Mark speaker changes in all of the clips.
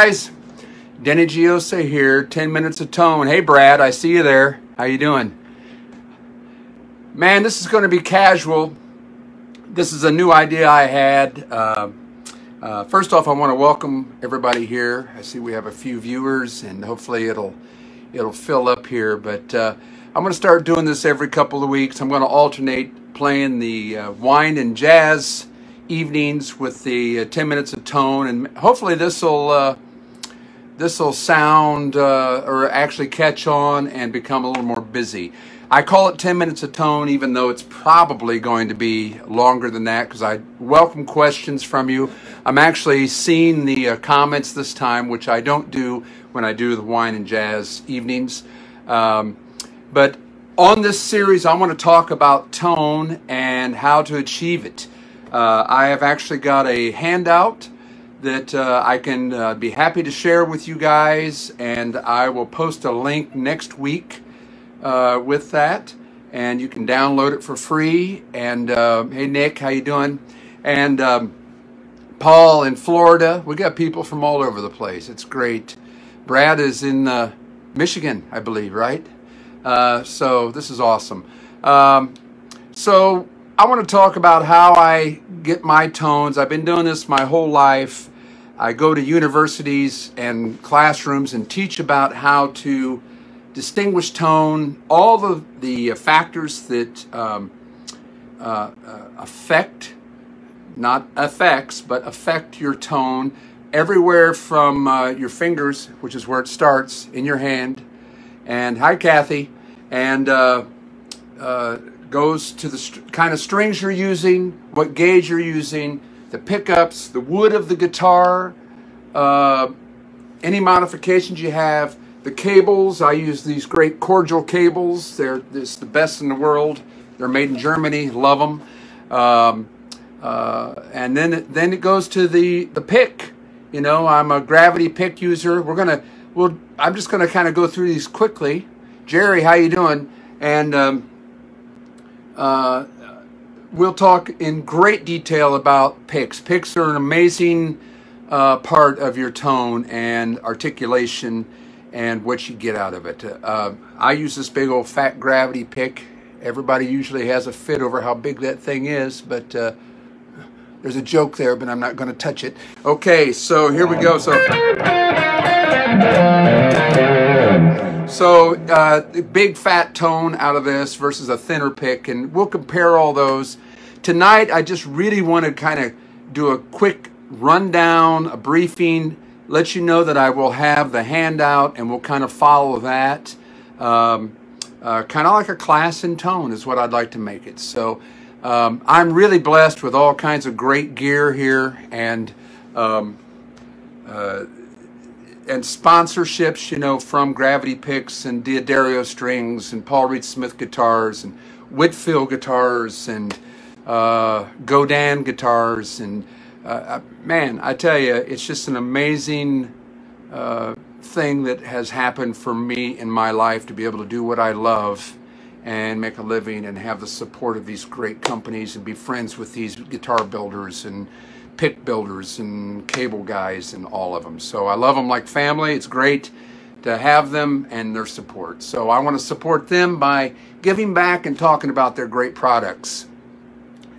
Speaker 1: Guys, Denny Jiosa here. Ten minutes of tone. Hey Brad, I see you there. How you doing? Man, this is going to be casual. This is a new idea I had. Uh, uh, first off, I want to welcome everybody here. I see we have a few viewers, and hopefully it'll it'll fill up here. But uh, I'm going to start doing this every couple of weeks. I'm going to alternate playing the uh, wine and jazz evenings with the uh, 10 minutes of tone, and hopefully this will uh, this will sound uh, or actually catch on and become a little more busy. I call it 10 minutes of tone, even though it's probably going to be longer than that because I welcome questions from you. I'm actually seeing the uh, comments this time, which I don't do when I do the wine and jazz evenings. Um, but on this series, I want to talk about tone and how to achieve it. Uh, I have actually got a handout that uh, I can uh, be happy to share with you guys, and I will post a link next week uh, with that, and you can download it for free. And uh, hey, Nick, how you doing? And um, Paul in Florida. We got people from all over the place. It's great. Brad is in uh, Michigan, I believe, right? Uh, so this is awesome. Um, so I want to talk about how I get my tones. I've been doing this my whole life. I go to universities and classrooms and teach about how to distinguish tone, all the, the factors that um, uh, uh, affect, not affects, but affect your tone everywhere from uh, your fingers, which is where it starts, in your hand. And hi, Kathy. And uh, uh, goes to the st- kind of strings you're using, what gauge you're using, the pickups, the wood of the guitar, uh, any modifications you have, the cables. I use these great cordial cables. They're this the best in the world. They're made in Germany. Love them. Um, uh, and then then it goes to the the pick. You know, I'm a gravity pick user. We're gonna well, I'm just gonna kind of go through these quickly. Jerry, how you doing? And um, uh, we'll talk in great detail about picks. Picks are an amazing uh, part of your tone and articulation and what you get out of it. Uh, I use this big old fat gravity pick. Everybody usually has a fit over how big that thing is, but uh, there's a joke there, but I'm not going to touch it. Okay, so here we go. So. So, uh, big fat tone out of this versus a thinner pick, and we'll compare all those. Tonight, I just really want to kind of do a quick rundown, a briefing, let you know that I will have the handout and we'll kind of follow that. Um, uh, kind of like a class in tone is what I'd like to make it. So, um, I'm really blessed with all kinds of great gear here and um, uh, and sponsorships, you know, from Gravity Picks and D'Addario Strings and Paul Reed Smith guitars and Whitfill guitars and uh, Godin guitars and uh, uh, man, I tell you, it's just an amazing uh, thing that has happened for me in my life to be able to do what I love and make a living and have the support of these great companies and be friends with these guitar builders and pick builders and cable guys and all of them. So I love them like family. It's great to have them and their support. So I want to support them by giving back and talking about their great products.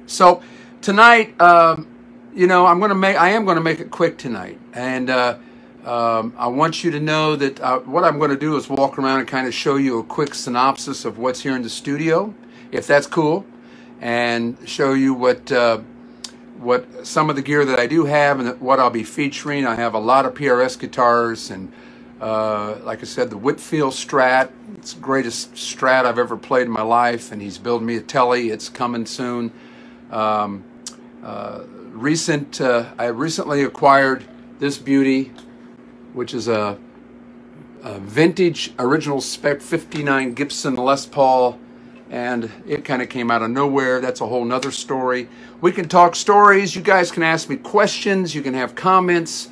Speaker 1: So tonight, um, you know, I'm going to make. I am going to make it quick tonight, and uh, um, I want you to know that uh, what I'm going to do is walk around and kind of show you a quick synopsis of what's here in the studio, if that's cool, and show you what. Uh, what some of the gear that I do have and what I'll be featuring. I have a lot of PRS guitars and uh, like I said, the Whitfill Strat. It's the greatest Strat I've ever played in my life, and he's building me a Telly. It's coming soon. Um, uh, recent, uh, I recently acquired this beauty, which is a, a vintage original spec 59 Gibson Les Paul and it kind of came out of nowhere. That's a whole nother story. We can talk stories. You guys can ask me questions. You can have comments.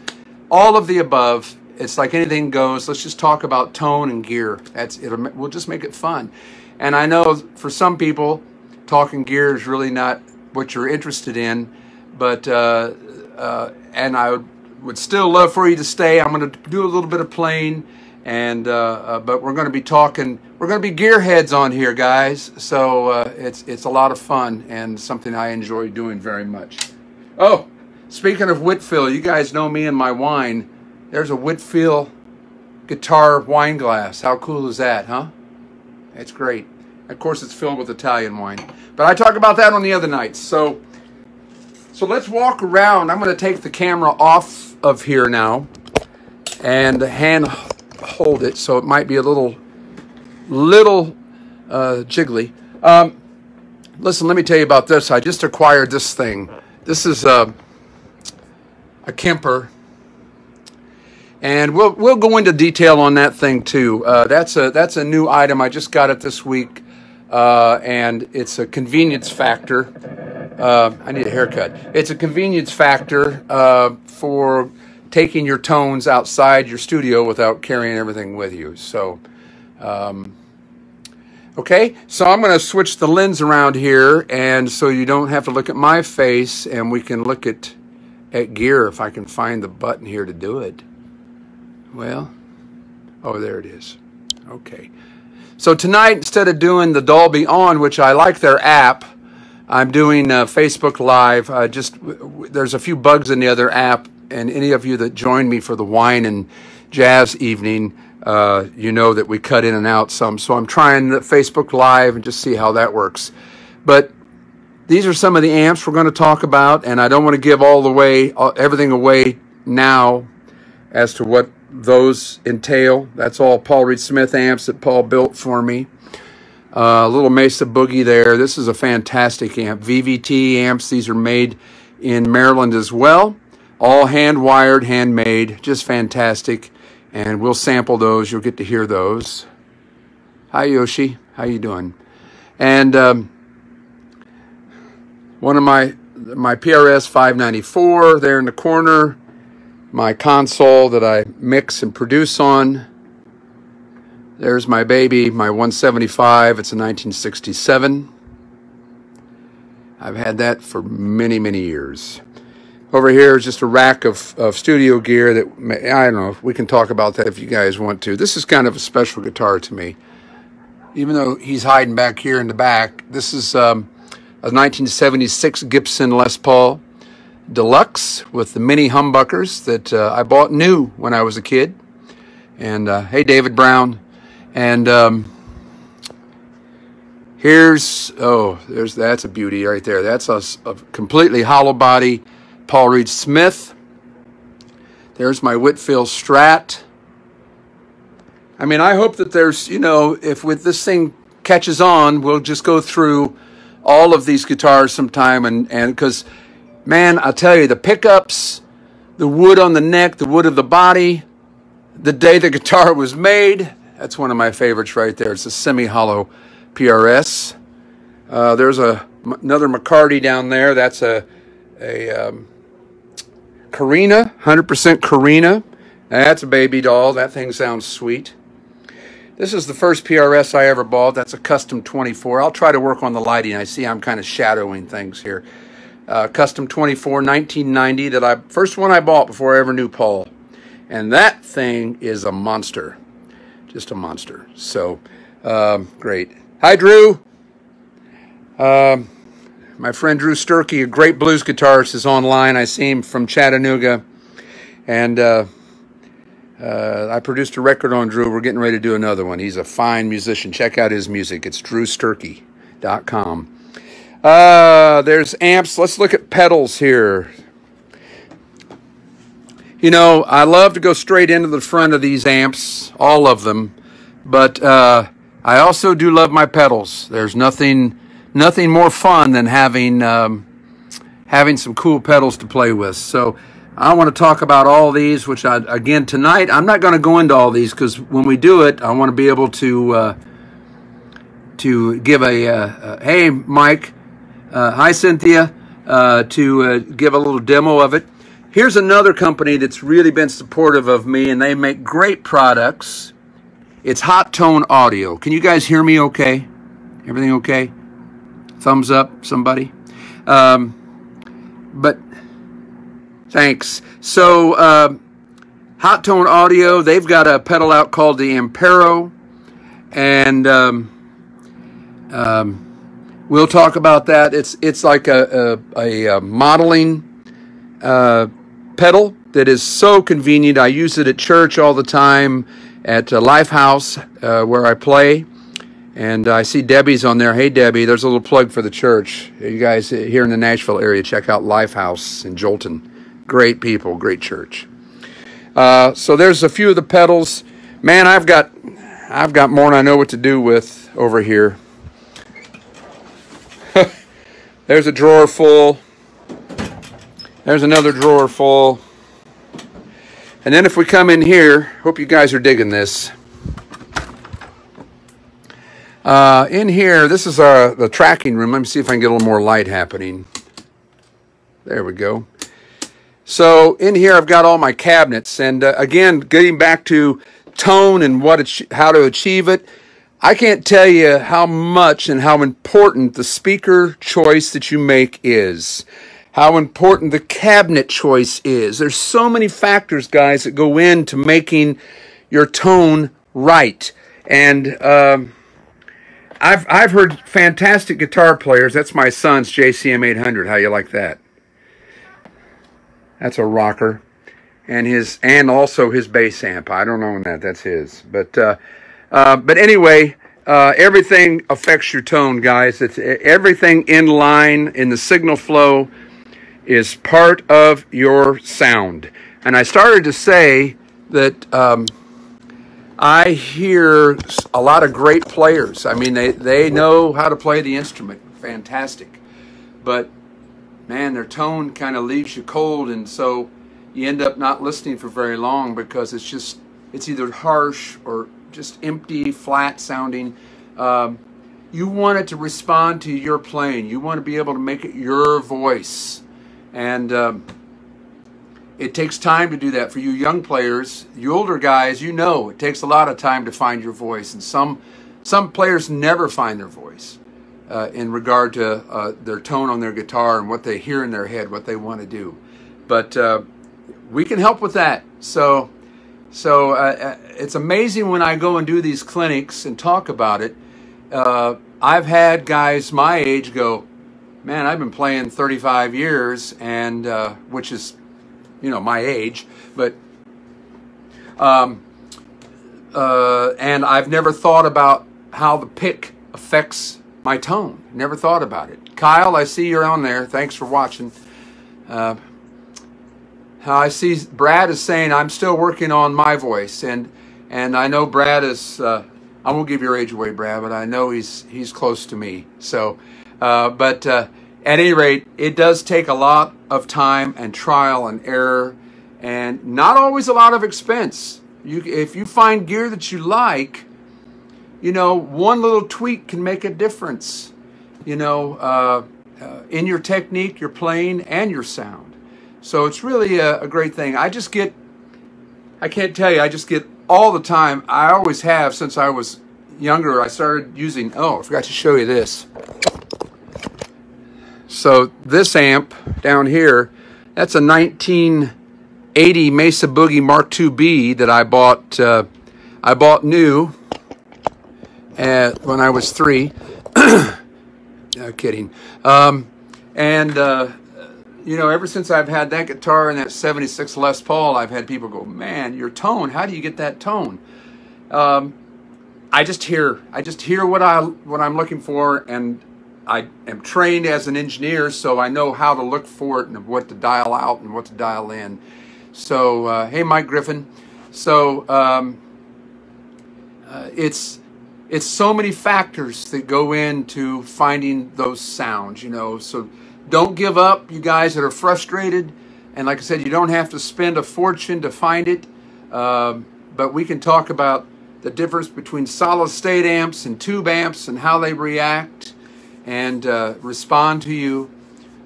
Speaker 1: All of the above. It's like anything goes. Let's just talk about tone and gear. That's it. We'll just make it fun. And I know for some people, talking gear is really not what you're interested in. But uh, uh, and I would would still love for you to stay. I'm going to do a little bit of playing, and uh, uh, but we're going to be talking. We're going to be gearheads on here, guys. So uh, it's it's a lot of fun and something I enjoy doing very much. Oh, speaking of Whitfill, you guys know me and my wine. There's a Whitfill guitar wine glass. How cool is that, huh? It's great. Of course, it's filled with Italian wine. But I talk about that on the other nights. So, so let's walk around. I'm going to take the camera off of here now and hand hold it. So it might be a little, little uh, jiggly. Um, listen, let me tell you about this. I just acquired this thing. This is a, a Kemper and we'll we'll go into detail on that thing too. Uh, that's a that's a new item. I just got it this week, uh, and it's a convenience factor. Uh, I need a haircut. It's a convenience factor uh, for taking your tones outside your studio without carrying everything with you. So, um, okay. So I'm going to switch the lens around here, and so you don't have to look at my face, and we can look at at gear if I can find the button here to do it. Well, oh, there it is. Okay. So tonight, instead of doing the Dolby On, which I like their app, I'm doing uh, Facebook Live. Uh, just there's a few bugs in the other app, and any of you that joined me for the wine and jazz evening, uh, you know that we cut in and out some. So I'm trying the Facebook Live and just see how that works. But these are some of the amps we're going to talk about, and I don't want to give all the way everything away now as to what those entail. That's all Paul Reed Smith amps that Paul built for me. Uh, a uh, little Mesa Boogie there. This is a fantastic amp. VVT amps. These are made in Maryland as well. All hand wired, handmade. Just fantastic. And we'll sample those. You'll get to hear those. Hi Yoshi. How you doing? And um, one of my my PRS 594 there in the corner my console that I mix and produce on. There's my baby, my 175. It's a 1967. I've had that for many, many years. Over here is just a rack of, of studio gear that, I don't know, if we can talk about that if you guys want to. This is kind of a special guitar to me. Even though he's hiding back here in the back, this is um, a 1976 Gibson Les Paul. Deluxe with the mini humbuckers that uh, I bought new when I was a kid. And uh, hey, David Brown. And um, here's, oh, there's that's a beauty right there. That's a, a completely hollow body Paul Reed Smith. There's my Whitfill Strat. I mean, I hope that there's, you know, if with this thing catches on, we'll just go through all of these guitars sometime and and because Man, I'll tell you, the pickups, the wood on the neck, the wood of the body, the day the guitar was made, that's one of my favorites right there. It's a semi-hollow PRS. Uh, there's a, another McCarty down there. That's a, a um, Korina, 100% Korina. That's a baby doll. That thing sounds sweet. This is the first PRS I ever bought. That's a custom 24. I'll try to work on the lighting. I see I'm kind of shadowing things here uh, Custom 24 1990 that I first one I bought before I ever knew Paul. And that thing is a monster. Just a monster. So, um, great. Hi, Drew. Um, my friend Drew Sturkey, a great blues guitarist, is online. I see him from Chattanooga. And uh, uh, I produced a record on Drew. We're getting ready to do another one. He's a fine musician. Check out his music. It's drewsturkey.com. Uh, there's amps. Let's look at pedals here. You know, I love to go straight into the front of these amps, all of them, but uh, I also do love my pedals. There's nothing, nothing more fun than having um, having some cool pedals to play with. So I want to talk about all these, which I, again tonight I'm not going to go into all these because when we do it, I want to be able to uh, to give a uh, hey Mike uh, hi, Cynthia, uh, to uh, give a little demo of it. Here's another company that's really been supportive of me, and they make great products. It's Hotone Audio. Can you guys hear me okay? Everything okay? Thumbs up, somebody? Um, but Thanks. So, uh, Hotone Audio, they've got a pedal out called the Ampero, and um, um, we'll talk about that. It's it's like a a, a modeling uh, pedal that is so convenient. I use it at church all the time, at Lifehouse uh, where I play. And I see Debbie's on there. Hey, Debbie, there's a little plug for the church. You guys here in the Nashville area, check out Lifehouse in Joelton. Great people, great church. Uh, so there's a few of the pedals. Man, I've got I've got more than I know what to do with over here. there's a drawer full. There's another drawer full. And then if we come in here, hope you guys are digging this. Uh, in here, this is our the tracking room. Let me see if I can get a little more light happening. There we go. So in here, I've got all my cabinets. And uh, again, getting back to tone and what how to achieve it, I can't tell you how much and how important the speaker choice that you make is. How important the cabinet choice is. There's so many factors, guys, that go into making your tone right. And um, I've I've heard fantastic guitar players. That's my son's JCM 800. How you like that? That's a rocker, and his and also his bass amp. I don't own that. That's his. But uh, uh, but anyway, uh, everything affects your tone, guys. It's everything in line in the signal flow is part of your sound. And I started to say that um, I hear a lot of great players. I mean, they, they know how to play the instrument. Fantastic. But man, their tone kind of leaves you cold, and so you end up not listening for very long because it's just it's either harsh or just empty, flat sounding. Um, you want it to respond to your playing. You want to be able to make it your voice, and um, it takes time to do that for you young players. You older guys, you know it takes a lot of time to find your voice, and some some players never find their voice uh, in regard to uh, their tone on their guitar and what they hear in their head, what they want to do. But uh, we can help with that. So, so uh, uh, it's amazing when I go and do these clinics and talk about it. Uh, I've had guys my age go, "Man, I've been playing 35 years, and which is, you know, my age, but." Um, uh, and I've never thought about how the pick affects my tone. Never thought about it. Kyle, I see you're on there. Thanks for watching. Uh, I see Brad is saying I'm still working on my voice, and and I know Brad is. Uh, I won't give your age away, Brad, but I know he's he's close to me. So, uh, but uh, at any rate, it does take a lot of time and trial and error, and not always a lot of expense. You, if you find gear that you like, you know, one little tweak can make a difference, you know, uh, uh, in your technique, your playing, and your sound. So it's really a, a, great thing. I just get, I can't tell you, I just get all the time. I always have since I was younger. I started using, oh, I forgot to show you this. So this amp down here, that's a 1980 Mesa Boogie Mark IIB that I bought, uh, I bought new at, when I was three. no kidding. Um, and, uh, you know, ever since I've had that guitar and that 76 Les Paul, I've had people go, man, your tone, how do you get that tone? Um, I just hear, I just hear what I, what I'm looking for and I am trained as an engineer, so I know how to look for it and what to dial out and what to dial in. So, uh, hey, Mike Griffin. So, um, uh, it's, it's so many factors that go into finding those sounds, you know. So don't give up, you guys that are frustrated. And like I said, you don't have to spend a fortune to find it. Um, but we can talk about the difference between solid state amps and tube amps and how they react and uh, respond to you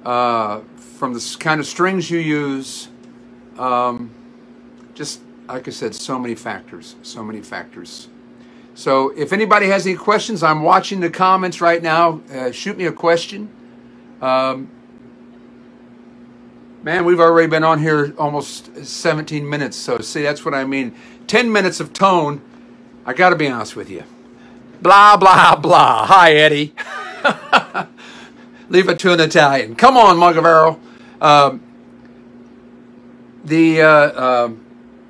Speaker 1: uh, from the kind of strings you use. Um, just like I said, so many factors, so many factors. So if anybody has any questions, I'm watching the comments right now. Uh, shoot me a question. Um, Man, we've already been on here almost 17 minutes. So, see, that's what I mean. 10 minutes of tone. I got to be honest with you. Blah, blah, blah. Hi, Eddie. Leave it to an Italian. Come on, Mugavero. Um, the uh, uh,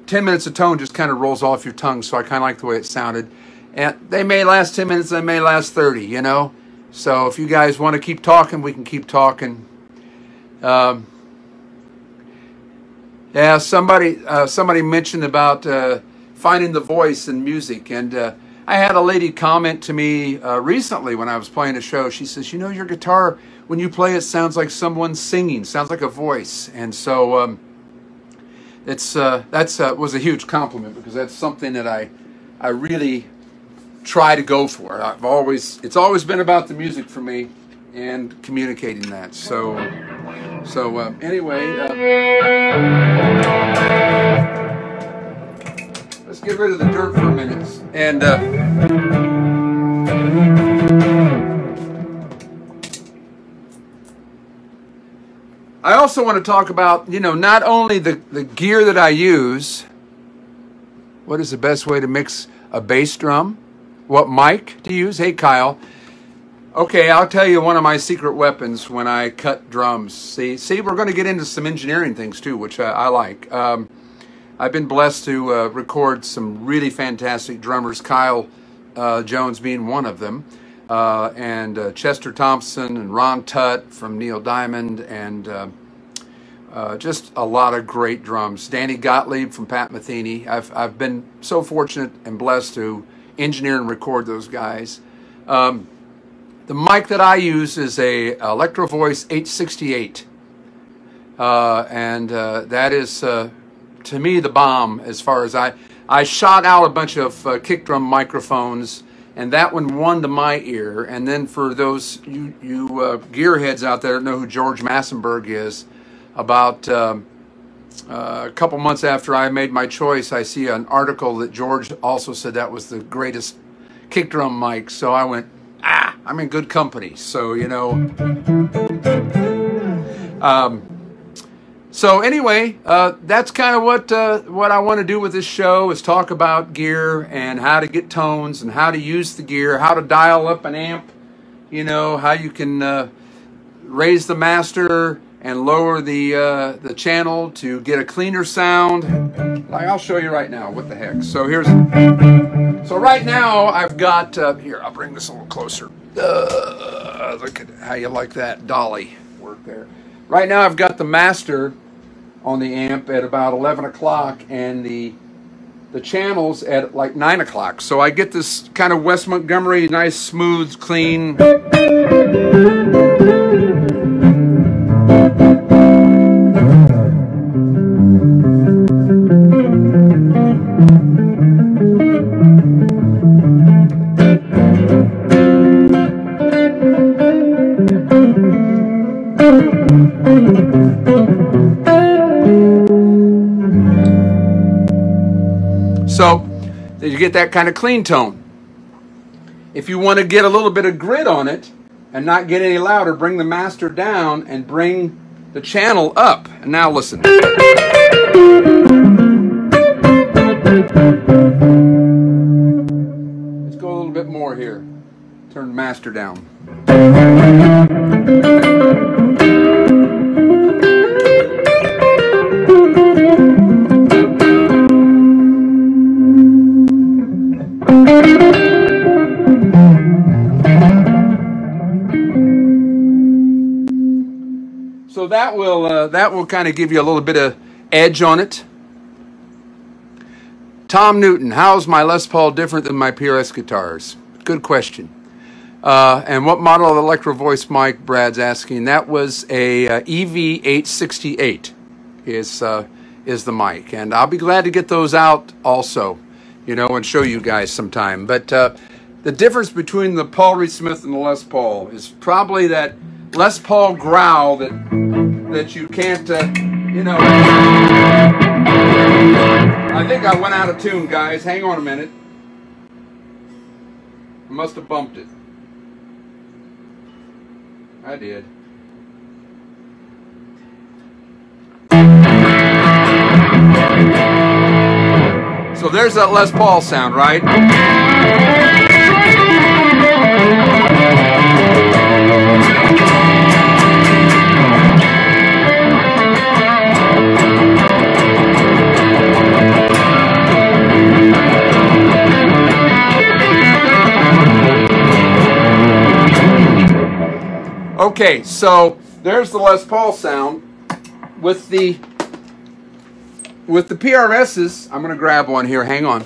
Speaker 1: 10 minutes of tone just kind of rolls off your tongue, so I kind of like the way it sounded. And they may last 10 minutes, they may last 30, you know? So if you guys want to keep talking, we can keep talking. Um, yeah, somebody uh, somebody mentioned about uh, finding the voice in music, and uh, I had a lady comment to me uh, recently when I was playing a show. She says, "You know, your guitar when you play it sounds like someone singing, sounds like a voice," and so um, it's uh, that's uh, was a huge compliment because that's something that I I really try to go for. I've always it's always been about the music for me and communicating that. So so uh, anyway, uh, get rid of the dirt for a minute and. Uh, I also want to talk about, you know, not only the, the gear that I use, what is the best way to mix a bass drum? What mic to use? Hey, Kyle. Okay, I'll tell you one of my secret weapons when I cut drums. See, see, we're going to get into some engineering things too, which I, I like. Um, I've been blessed to uh, record some really fantastic drummers, Kyle uh, Jones being one of them, uh, and uh, Chester Thompson and Ron Tutt from Neil Diamond, and uh, uh, just a lot of great drums. Danny Gottlieb from Pat Metheny. I've, I've been so fortunate and blessed to engineer and record those guys. Um, the mic that I use is a Electro Voice 868. Uh, and that is, to me, the bomb as far as I... I shot out a bunch of uh, kick drum microphones, and that one won to my ear. And then for those you, you uh, gearheads out there that know who George Massenburg is, about... Um, uh, a couple months after I made my choice, I see an article that George also said that was the greatest kick drum mic. So I went, ah, I'm in good company. So, you know. Um, so anyway, uh, that's kind of what uh, what I want to do with this show is talk about gear and how to get tones and how to use the gear, how to dial up an amp, you know, how you can uh, raise the master, and lower the uh, the channel to get a cleaner sound. Like I'll show you right now. What the heck? So here's so right now I've got uh, here. I'll bring this a little closer. Uh, look at how you like that dolly work there. Right now I've got the master on the amp at about 11 o'clock and the the channels at like 9 o'clock. So I get this kind of Wes Montgomery, nice, smooth, clean. Get that kind of clean tone. If you want to get a little bit of grit on it and not get any louder, bring the master down and bring the channel up. And now listen. Let's go a little bit more here. Turn the master down. Uh, that will kind of give you a little bit of edge on it. Tom Newton, how's my Les Paul different than my PRS guitars? Good question. Uh, and what model of Electro Voice mic Brad's asking? That was a uh, EV868 is uh, is the mic, and I'll be glad to get those out also you know, and show you guys sometime. But uh, the difference between the Paul Reed Smith and the Les Paul is probably that Les Paul growl that that you can't, uh, you know. I think I went out of tune, guys. Hang on a minute. I must have bumped it. I did. So there's that Les Paul sound, right? Okay, so there's the Les Paul sound with the with the PRSs. I'm going to grab one here. Hang on.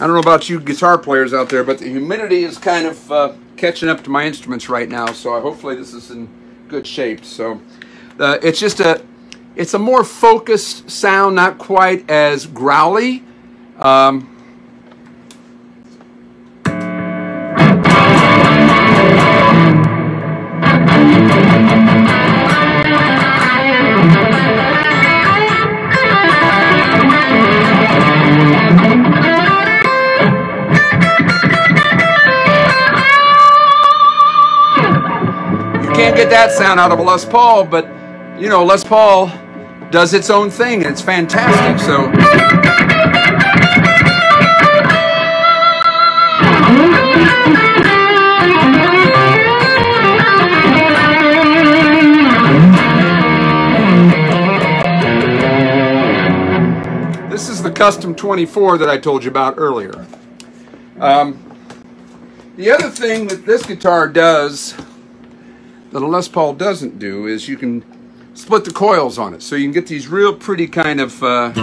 Speaker 1: I don't know about you guitar players out there, but the humidity is kind of uh, catching up to my instruments right now. So hopefully this is in good shape. So uh, it's just a it's a more focused sound, not quite as growly. Um, get that sound out of a Les Paul, but you know, Les Paul does its own thing and it's fantastic. So. This is the Custom 24 that I told you about earlier. Um, the other thing that this guitar does that a Les Paul doesn't do is you can split the coils on it. So you can get these real pretty kind of... Uh,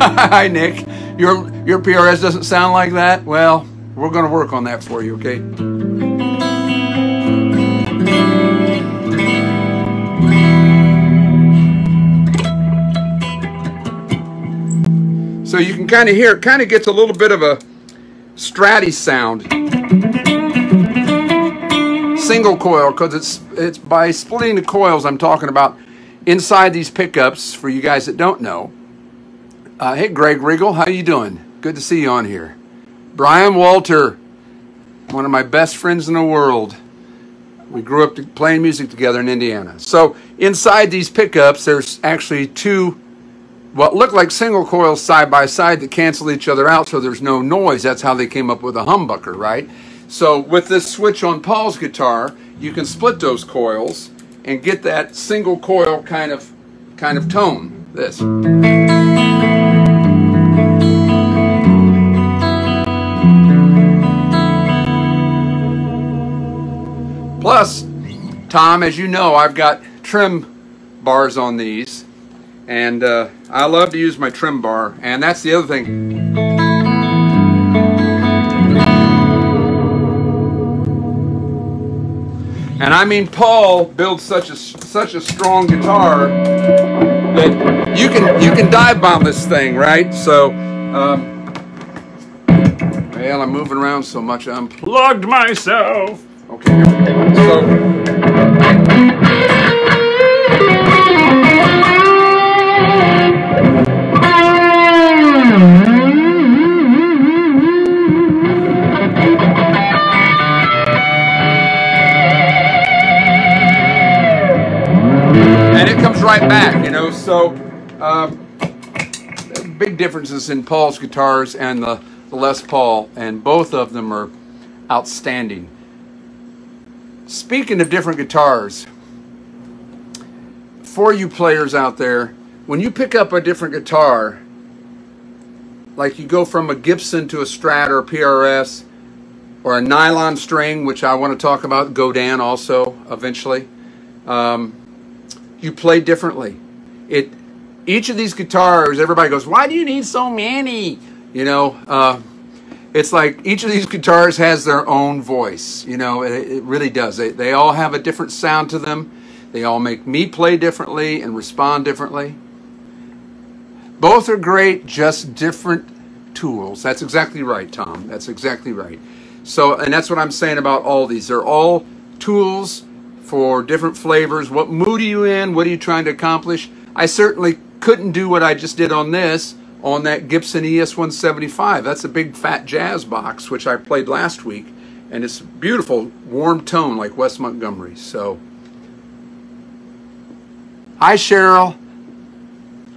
Speaker 1: Hi, Nick. Your, your PRS doesn't sound like that? Well, we're going to work on that for you, okay? So you can kind of hear, it kind of gets a little bit of a stratty sound. Single coil, because it's, it's by splitting the coils I'm talking about inside these pickups, for you guys that don't know. Uh, hey, Greg Regal, how you doing? Good to see you on here. Brian Walter, one of my best friends in the world. We grew up playing music together in Indiana. So inside these pickups, there's actually two what looked like single coils side by side that cancel each other out so there's no noise. That's how they came up with a humbucker, right? So with this switch on Paul's guitar, you can split those coils and get that single coil kind of kind of tone. This. Plus, Tom, as you know, I've got trim bars on these and uh, I love to use my trim bar. And that's the other thing. And I mean, Paul builds such a such a strong guitar that you can you can dive bomb this thing, right? So, um, well, I'm moving around so much, I unplugged myself. Okay, so. Right back, you know. So, um, big differences in Paul's guitars and the, the Les Paul, and both of them are outstanding. Speaking of different guitars, for you players out there, when you pick up a different guitar, like you go from a Gibson to a Strat or a PRS, or a nylon string, which I want to talk about, Godin also eventually. Um, you play differently. It each of these guitars, everybody goes, "Why do you need so many?" You know, uh, it's like each of these guitars has their own voice. You know, it, it really does. They they all have a different sound to them. They all make me play differently and respond differently. Both are great, just different tools. That's exactly right, Tom. That's exactly right. So, and that's what I'm saying about all these. They're all tools for different flavors. What mood are you in? What are you trying to accomplish? I certainly couldn't do what I just did on this on that Gibson ES175. That's a big fat jazz box, which I played last week. And it's beautiful, warm tone like Wes Montgomery. So, hi Cheryl.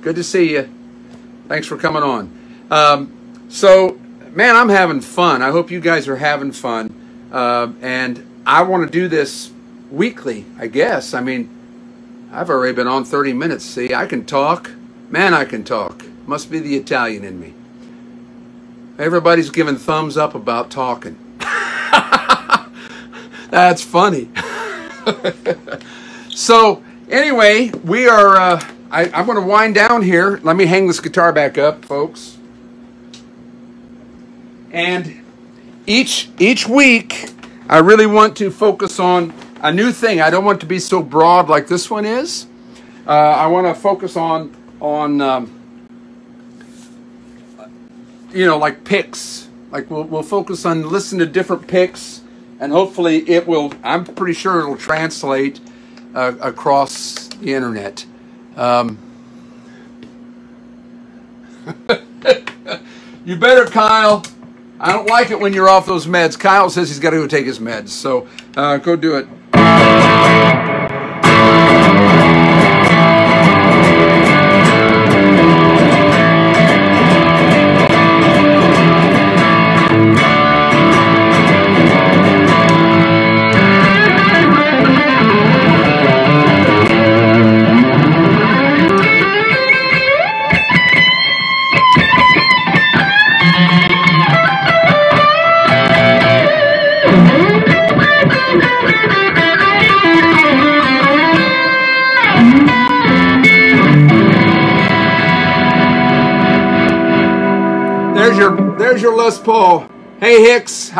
Speaker 1: Good to see you. Thanks for coming on. Um, so, man, I'm having fun. I hope you guys are having fun. Uh, and I want to do this weekly, I guess. I mean, I've already been on 30 minutes. See, I can talk. Man, I can talk. Must be the Italian in me. Everybody's giving thumbs up about talking. That's funny. so, anyway, we are. Uh, I, I'm going to wind down here. Let me hang this guitar back up, folks. And each each week, I really want to focus on a new thing. I don't want to be so broad like this one is. Uh, I want to focus on on um, you know like picks. Like we'll we'll focus on listen to different picks, and hopefully it will. I'm pretty sure it'll translate uh, across the internet. Um, you better, Kyle. I don't like it when you're off those meds. Kyle says he's got to go take his meds, so uh, go do it. Hicks,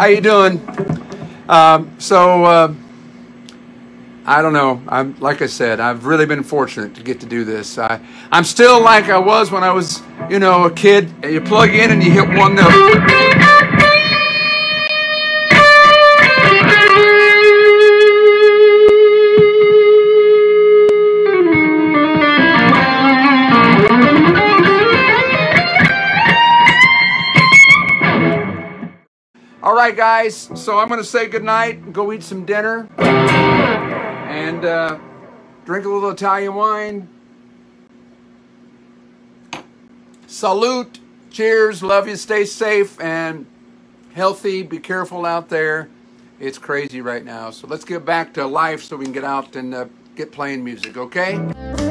Speaker 1: how you doing? Um, so uh, I don't know. I'm like I said, I've really been fortunate to get to do this. I I'm still like I was when I was you know a kid. You plug in and you hit one note. Right, guys. So I'm going to say goodnight, go eat some dinner, and uh, drink a little Italian wine. Salute. Cheers. Love you. Stay safe and healthy. Be careful out there. It's crazy right now. So let's get back to life so we can get out and uh, get playing music, okay?